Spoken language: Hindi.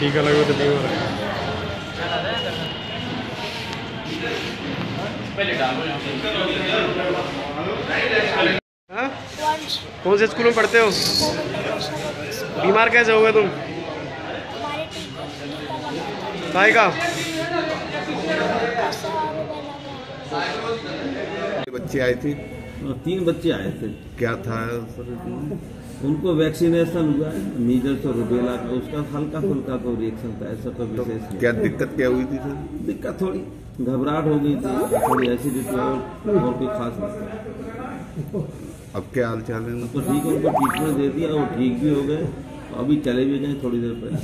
टीका लगे तो हो रहा हाँ? वंश कौन से स्कूल में पढ़ते हो? बीमार कैसे हो गए तुम? काय का? बच्चे आए थे। तीन बच्चे आए थे। क्या था? सर उनको वैक्सीनेशन हुआ मीजल्स और रुबेला का उसका हल्का फुल्का कोई रिएक्शन था ऐसा कोई विशेष नहीं। क्या दिक्कत क्या हुई थी सर? दिक्कत थोड़ी घबराहट हो गई थी थोड़ी एसिडिटी और और कोई खास नहीं। अब क्या हाल चाल है? तो ठीक है उनको ट्रीटमेंट दे दिया और ठीक भी हो गए। अभी चले भी गए थोड़ी देर पहले।